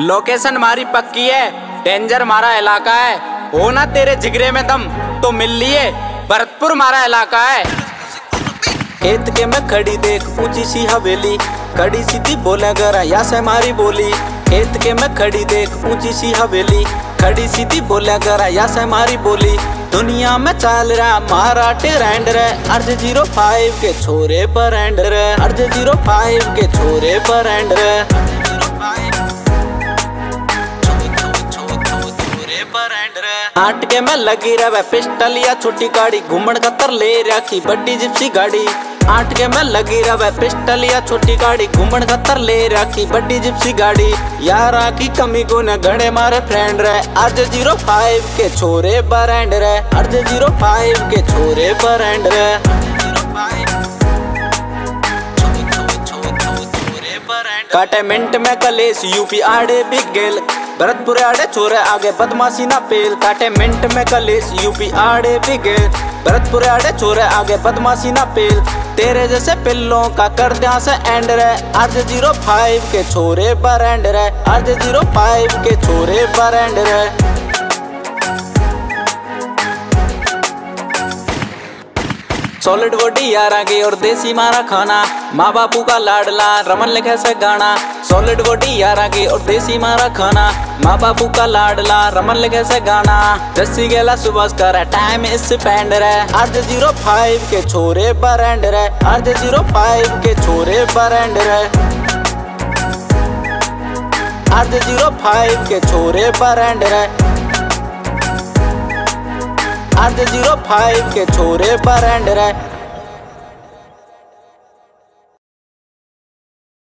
Location मारी पक्की है। डेंजर मारा इलाका है। हो ना तेरे जिगरे में दम तो मिल लिए। भरतपुर मारा इलाका है। खेत के में खड़ी देख, ऊँची सी हवेली। खड़ी सीधी बोले गरा या से मारी बोली। खेत के में खड़ी देख, ऊँची सी हवेली। खड़ी सीधी बोले गरा या से मारी बोली। दुनिया में चल रहा मारा टेरेंड रे अर्ज़ ज़ीरो फाइव के छोरे पर एंड रे अर्ज़ ज़ीरो फाइव के छोरे पर एंड रे आट के में लगी रहे पिस्टल या छोटी गाड़ी घूमन कतर ले रखी बड़ी जिप्सी गाड़ी। आट के में लगी रहे पिस्टल या छोटी गाड़ी घूमन खतर ले रखी बड़ी जिप्सी गाड़ी। यारा की कमी को न घड़े मारे फ्रेंड रे। अर्ज़ ज़ीरो फाइव के छोरे बरेंड रे। अर्ज़ ज़ीरो फाइव के छोरे बरेंड रे। काटे मिनट में कलेस यूपी आड़े बिग गेल। भरतपुर आड़े छोरे आगे बदमाशी ना पेल, काटे मिनट में कलिस यूपी आड़े बिगे भरतपुर आड़े छोरे आगे बदमाशी ना पेल, तेरे जैसे पिल्लों का कर दिया से एंड रे आज ज़ीरो फाइव के छोरे पर एंड रे आज ज़ीरो फाइव के छोरे पर एंड रे सॉलिड बॉडी यारा की और देसी मारा खाना। माँ बापू का लाडला, रमन लिखे से गाना। सॉलिड बॉडी यारा की और देसी मारा खाना। माँ बापू का लाडला, रमन लिखे से गाना। जस्सी गेला सुबह कर टाइम इस स्पेंड रे। आज ज़ीरो फाइव के छोरे बरेंड रे। आज ज़ीरो फाइव के छोरे बरेंड रे। आज ज़ीरो फाइव के छोरे बरेंड रे। आज ज़ीरो फाइव के छोरे पर एंड रे